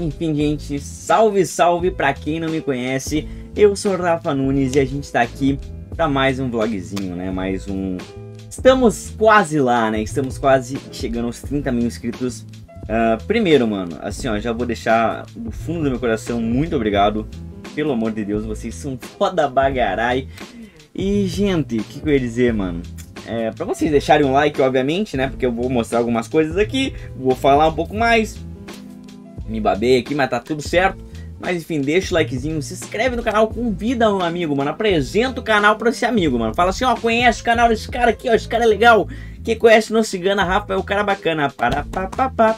Enfim, gente, salve, salve pra quem não me conhece. Eu sou Rafa Nunes e a gente tá aqui pra mais um vlogzinho, né? Mais um. Estamos quase lá, né? Estamos quase chegando aos 30 mil inscritos. Uh, primeiro, mano, assim, ó, já vou deixar do fundo do meu coração muito obrigado. Pelo amor de Deus, vocês são foda bagarai. E, gente, o que, que eu ia dizer, mano? É, pra vocês deixarem um like, obviamente, né? Porque eu vou mostrar algumas coisas aqui, vou falar um pouco mais, me babei aqui, mas tá tudo certo. Mas enfim, deixa o likezinho, se inscreve no canal, convida um amigo, mano. Apresenta o canal pra esse amigo, mano. Fala assim, ó, conhece o canal desse cara aqui, ó, esse cara é legal. Quem conhece no Cigana Rafa é o cara bacana. Para, pá, pá, pá.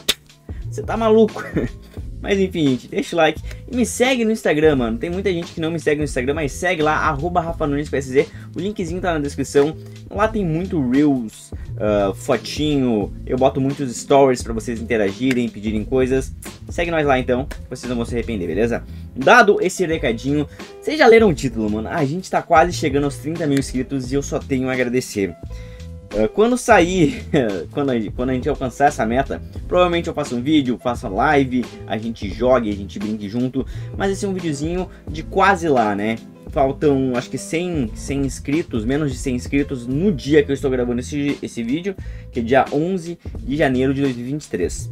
Você tá maluco? Mas enfim, gente, deixa o like e me segue no Instagram, mano. Tem muita gente que não me segue no Instagram, mas segue lá, arroba Rafa. O linkzinho tá na descrição. Lá tem muito Reels, uh, fotinho, eu boto muitos stories para vocês interagirem, pedirem coisas. Segue nós lá então, vocês não vão se arrepender, beleza? Dado esse recadinho, vocês já leram o título, mano? A gente tá quase chegando aos 30 mil inscritos e eu só tenho a agradecer. Eh, quando sair, quando a, quando a gente alcançar essa meta, provavelmente eu faço um vídeo, faço live, a gente jogue, a gente brinque junto, mas esse é um videozinho de quase lá, né? Faltam, acho que 100, 100 inscritos, menos de 100 inscritos no dia que eu estou gravando esse, esse vídeo, que é dia 11 de janeiro de 2023.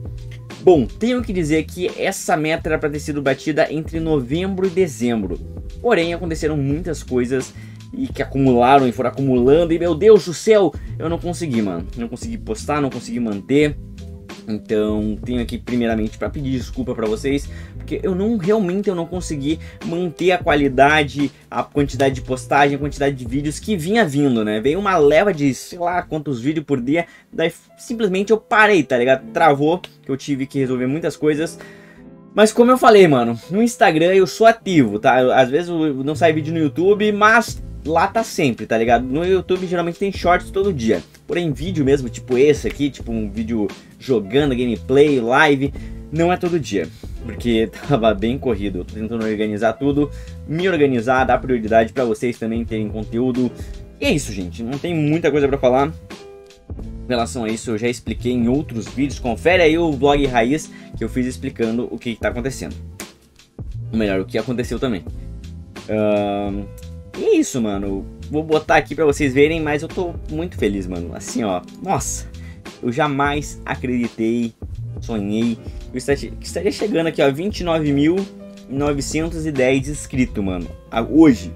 Bom, tenho que dizer que essa meta era para ter sido batida entre novembro e dezembro. Porém, aconteceram muitas coisas e que acumularam e foram acumulando. E meu Deus do céu, eu não consegui, mano. Não consegui postar, não consegui manter. Então, tenho aqui primeiramente para pedir desculpa para vocês, porque eu não realmente eu não consegui manter a qualidade, a quantidade de postagem, a quantidade de vídeos que vinha vindo, né? Veio uma leva de, sei lá, quantos vídeos por dia, daí simplesmente eu parei, tá ligado? Travou, que eu tive que resolver muitas coisas. Mas como eu falei, mano, no Instagram eu sou ativo, tá? Às vezes não sai vídeo no YouTube, mas lá tá sempre, tá ligado? No YouTube geralmente tem shorts todo dia. Porém, vídeo mesmo, tipo esse aqui, tipo um vídeo jogando, gameplay, live, não é todo dia. Porque tava bem corrido. Eu tô tentando organizar tudo, me organizar, dar prioridade para vocês também terem conteúdo. E é isso, gente. Não tem muita coisa para falar. Em relação a isso, eu já expliquei em outros vídeos. Confere aí o vlog raiz que eu fiz explicando o que, está acontecendo. Ou melhor, o que aconteceu também. Uh, e é isso, mano. Vou botar aqui pra vocês verem, mas eu tô muito feliz, mano. Assim, ó. Nossa, eu jamais acreditei, sonhei. Eu estaria chegando aqui, ó, 29.910 inscritos, mano. Hoje.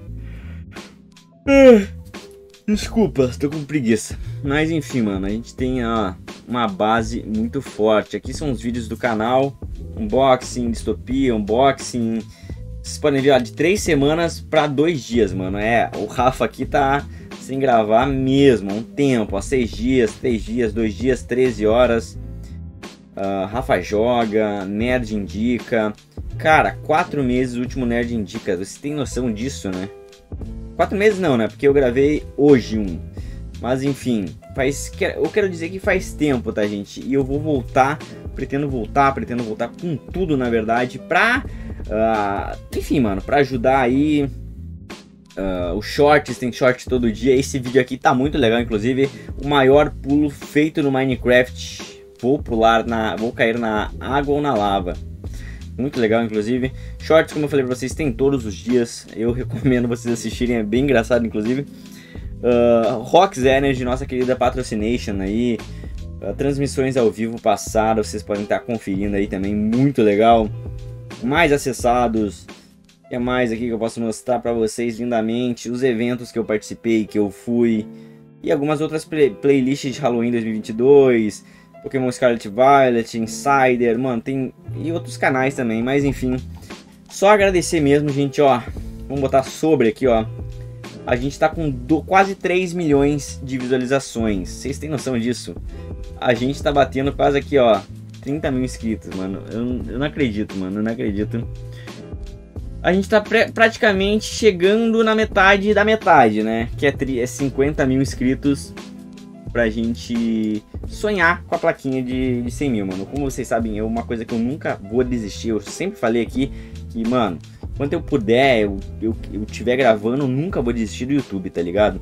Ah, desculpa, tô com preguiça. Mas enfim, mano, a gente tem ó, uma base muito forte. Aqui são os vídeos do canal. Unboxing, distopia, unboxing vocês podem ver, ó, de três semanas para dois dias, mano. É, o Rafa aqui tá sem gravar mesmo, um tempo, há seis dias, três dias, dois dias, 13 horas. Uh, Rafa joga, Nerd indica. Cara, quatro meses o último Nerd indica. Você tem noção disso, né? Quatro meses não, né? Porque eu gravei hoje um. Mas enfim, faz. Eu quero dizer que faz tempo, tá, gente? E eu vou voltar, pretendo voltar, pretendo voltar com tudo, na verdade, pra Uh, enfim, mano, pra ajudar aí. Uh, os shorts, tem short todo dia. Esse vídeo aqui tá muito legal, inclusive. O maior pulo feito no Minecraft. Vou pular na. Vou cair na água ou na lava. Muito legal, inclusive. Shorts, como eu falei pra vocês, tem todos os dias. Eu recomendo vocês assistirem, é bem engraçado, inclusive. Uh, Rocks Energy, nossa querida patrocination aí. Uh, transmissões ao vivo passadas, vocês podem estar conferindo aí também, muito legal mais acessados. O que é mais aqui que eu posso mostrar para vocês lindamente? Os eventos que eu participei, que eu fui. E algumas outras play playlists de Halloween 2022. Pokémon Scarlet Violet, Insider, mano, tem... E outros canais também, mas enfim. Só agradecer mesmo, gente, ó. Vamos botar sobre aqui, ó. A gente tá com do... quase 3 milhões de visualizações. Vocês têm noção disso? A gente tá batendo quase aqui, ó. 30 mil inscritos, mano. Eu, eu não acredito, mano. Eu não acredito. A gente tá praticamente chegando na metade da metade, né? Que é, é 50 mil inscritos pra gente sonhar com a plaquinha de, de 100 mil, mano. Como vocês sabem, é uma coisa que eu nunca vou desistir. Eu sempre falei aqui que, mano, quando eu puder, eu, eu, eu tiver gravando, eu nunca vou desistir do YouTube, tá ligado?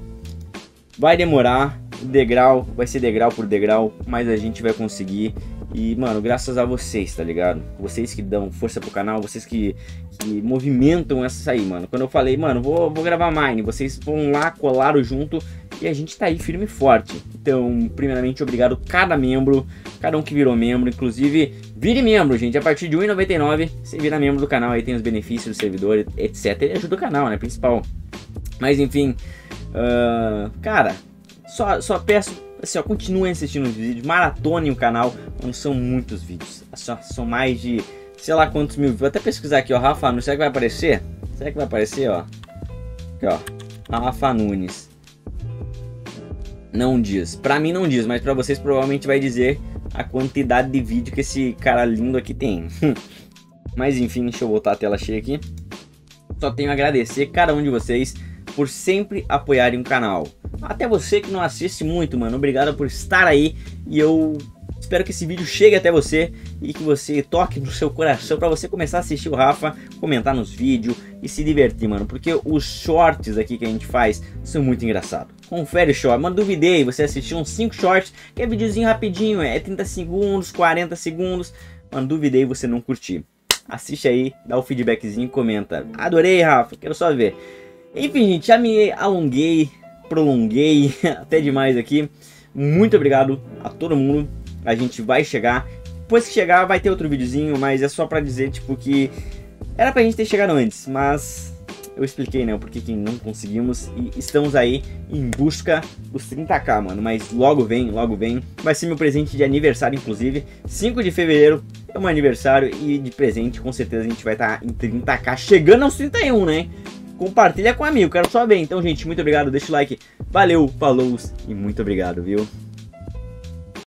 Vai demorar, degrau, vai ser degrau por degrau, mas a gente vai conseguir. E, mano, graças a vocês, tá ligado? Vocês que dão força pro canal, vocês que, que movimentam essa aí, mano. Quando eu falei, mano, vou, vou gravar Mine, vocês vão lá, colaram junto e a gente tá aí firme e forte. Então, primeiramente, obrigado cada membro, cada um que virou membro, inclusive, vire membro, gente. A partir de R$1,99, você vira membro do canal, aí tem os benefícios do servidor, etc. E ajuda o canal, né, principal. Mas, enfim, uh, cara, só, só peço assim, ó, continuem assistindo os vídeos, maratonem o canal, não são muitos vídeos, são mais de, sei lá quantos mil, vou até pesquisar aqui, ó, Rafa Nunes, será que vai aparecer? Será que vai aparecer, ó? Aqui, ó, Rafa Nunes. Não diz, pra mim não diz, mas pra vocês provavelmente vai dizer a quantidade de vídeo que esse cara lindo aqui tem. mas enfim, deixa eu voltar a tela cheia aqui. Só tenho a agradecer cada um de vocês por sempre apoiarem o canal. Até você que não assiste muito, mano, obrigado por estar aí e eu espero que esse vídeo chegue até você e que você toque no seu coração para você começar a assistir o Rafa, comentar nos vídeos e se divertir, mano, porque os shorts aqui que a gente faz são muito engraçados. Confere o short, mano, duvidei você assistir uns 5 shorts, que é videozinho rapidinho, é 30 segundos, 40 segundos, mano, duvidei você não curtir. Assiste aí, dá o feedbackzinho, comenta. Adorei, Rafa, quero só ver. Enfim, gente, já me alonguei, prolonguei até demais aqui. Muito obrigado a todo mundo. A gente vai chegar. Depois que chegar, vai ter outro videozinho, mas é só pra dizer, tipo, que era pra gente ter chegado antes, mas eu expliquei, né, o porquê que não conseguimos e estamos aí em busca dos 30k, mano, mas logo vem, logo vem. Vai ser meu presente de aniversário, inclusive, 5 de fevereiro é meu aniversário e de presente, com certeza a gente vai estar tá em 30k, chegando aos 31, né? Compartilha com um amigo, quero só. Então, gente, muito obrigado, deixa o like, valeu, falou e muito obrigado, viu?